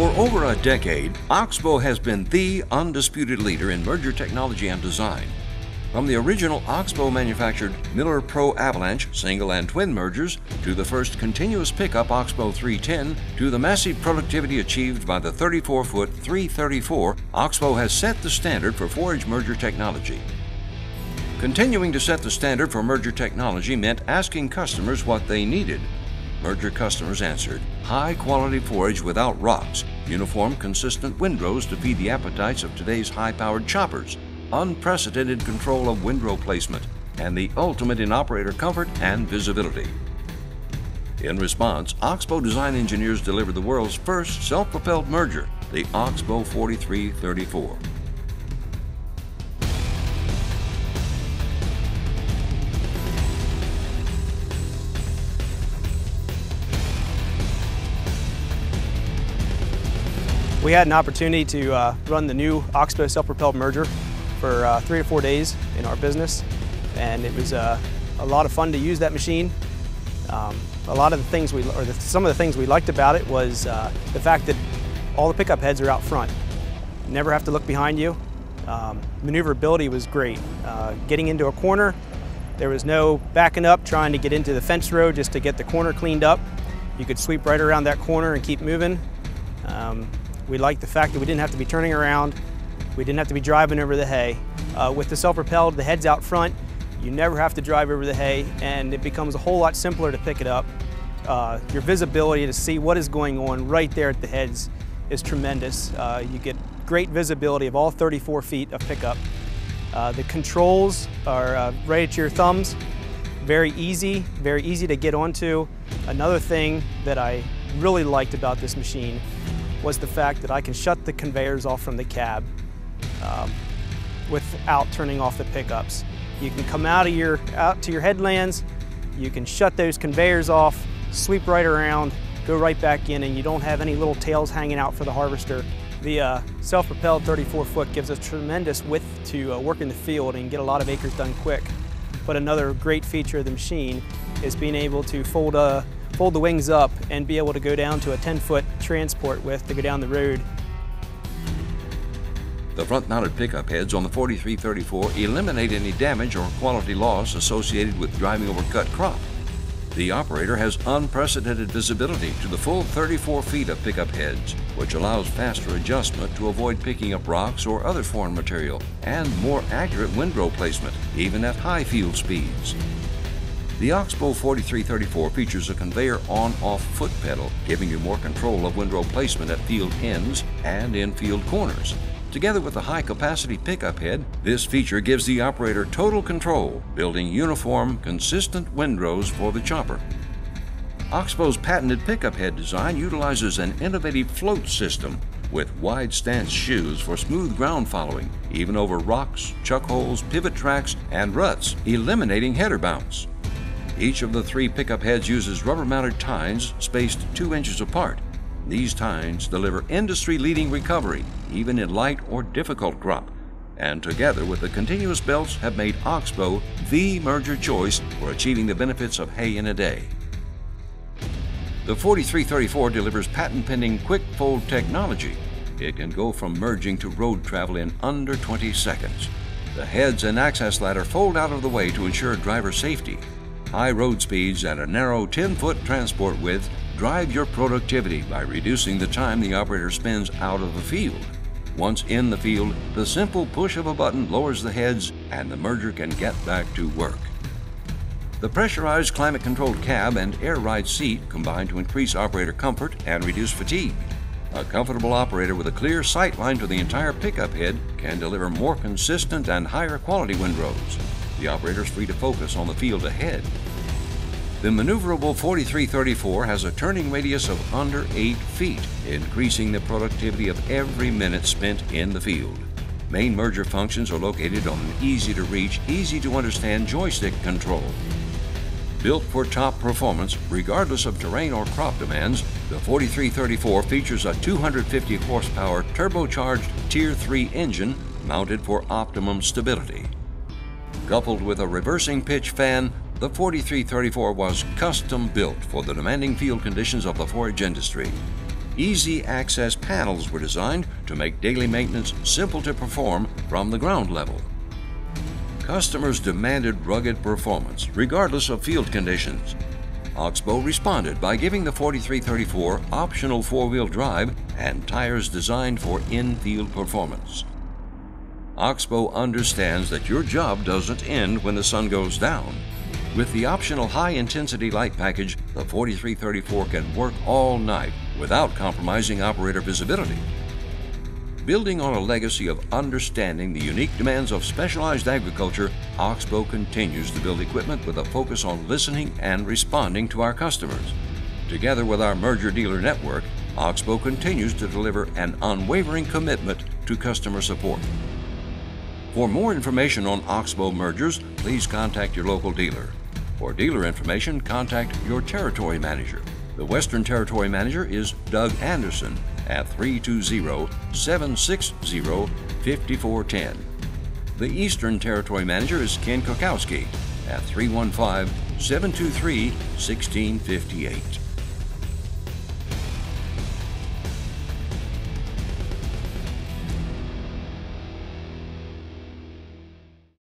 For over a decade, Oxbo has been the undisputed leader in merger technology and design. From the original Oxbo manufactured Miller Pro Avalanche single and twin mergers to the first continuous pickup Oxbo 310 to the massive productivity achieved by the 34 foot 334, Oxbo has set the standard for forage merger technology. Continuing to set the standard for merger technology meant asking customers what they needed. Merger customers answered high quality forage without rocks, uniform, consistent windrows to feed the appetites of today's high powered choppers unprecedented control of windrow placement, and the ultimate in operator comfort and visibility. In response, Oxbo design engineers delivered the world's first self propelled merger, the Oxbo 4334. We had an opportunity to uh, run the new Oxbo self-propelled merger for uh, three to four days in our business, and it was uh, a lot of fun to use that machine. Um, a lot of the things we, or the, some of the things we liked about it was uh, the fact that all the pickup heads are out front. You never have to look behind you. Um, maneuverability was great. Uh, getting into a corner, there was no backing up trying to get into the fence row just to get the corner cleaned up. You could sweep right around that corner and keep moving. Um, we liked the fact that we didn't have to be turning around we didn't have to be driving over the hay. Uh, with the self-propelled, the head's out front, you never have to drive over the hay and it becomes a whole lot simpler to pick it up. Uh, your visibility to see what is going on right there at the heads is tremendous. Uh, you get great visibility of all 34 feet of pickup. Uh, the controls are uh, right at your thumbs, very easy, very easy to get onto. Another thing that I really liked about this machine was the fact that I can shut the conveyors off from the cab um, without turning off the pickups. You can come out of your out to your headlands, you can shut those conveyors off, sweep right around, go right back in, and you don't have any little tails hanging out for the harvester. The uh, self-propelled 34 foot gives us tremendous width to uh, work in the field and get a lot of acres done quick. But another great feature of the machine is being able to fold, uh, fold the wings up and be able to go down to a 10 foot transport width to go down the road the front-mounted pickup heads on the 4334 eliminate any damage or quality loss associated with driving over cut crop. The operator has unprecedented visibility to the full 34 feet of pickup heads, which allows faster adjustment to avoid picking up rocks or other foreign material, and more accurate windrow placement, even at high field speeds. The Oxbo 4334 features a conveyor on-off foot pedal, giving you more control of windrow placement at field ends and in field corners, Together with the high capacity pickup head, this feature gives the operator total control, building uniform, consistent windrows for the chopper. Oxbo's patented pickup head design utilizes an innovative float system with wide stance shoes for smooth ground following, even over rocks, chuck holes, pivot tracks, and ruts, eliminating header bounce. Each of the three pickup heads uses rubber mounted tines spaced 2 inches apart these tines deliver industry leading recovery, even in light or difficult crop, and together with the continuous belts have made Oxbo the merger choice for achieving the benefits of hay in a day. The 4334 delivers patent pending quick fold technology. It can go from merging to road travel in under 20 seconds. The heads and access ladder fold out of the way to ensure driver safety. High road speeds and a narrow 10 foot transport width drive your productivity by reducing the time the operator spends out of the field. Once in the field, the simple push of a button lowers the heads and the merger can get back to work. The pressurized climate controlled cab and air ride seat combine to increase operator comfort and reduce fatigue. A comfortable operator with a clear sight line to the entire pickup head can deliver more consistent and higher quality windrows. The operator is free to focus on the field ahead the maneuverable 4334 has a turning radius of under 8 feet, increasing the productivity of every minute spent in the field. Main merger functions are located on an easy to reach, easy to understand joystick control. Built for top performance, regardless of terrain or crop demands, the 4334 features a 250 horsepower turbocharged Tier 3 engine mounted for optimum stability. Coupled with a reversing pitch fan, the 4334 was custom built for the demanding field conditions of the forage industry. Easy access panels were designed to make daily maintenance simple to perform from the ground level. Customers demanded rugged performance, regardless of field conditions. Oxbo responded by giving the 4334 optional four-wheel drive and tires designed for in-field performance. Oxbo understands that your job doesn't end when the sun goes down. With the optional high-intensity light package, the 4334 can work all night without compromising operator visibility. Building on a legacy of understanding the unique demands of specialized agriculture, Oxbo continues to build equipment with a focus on listening and responding to our customers. Together with our merger dealer network, Oxbo continues to deliver an unwavering commitment to customer support. For more information on Oxbo mergers, please contact your local dealer. For dealer information, contact your territory manager. The Western Territory Manager is Doug Anderson at 320 760 5410. The Eastern Territory Manager is Ken Kokowski at 315 723 1658.